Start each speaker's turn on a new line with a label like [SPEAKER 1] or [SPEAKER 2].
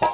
[SPEAKER 1] Bye.